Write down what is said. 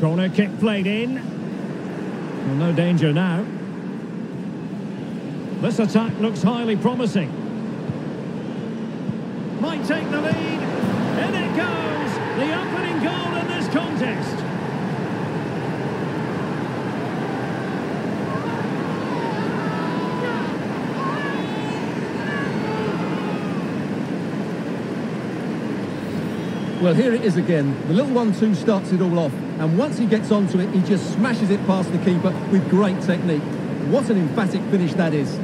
Corner kick played in. Well, no danger now. This attack looks highly promising. Might take the lead. In it goes! The opening goal in this contest. Well, here it is again. The little one-two starts it all off. And once he gets onto it, he just smashes it past the keeper with great technique. What an emphatic finish that is.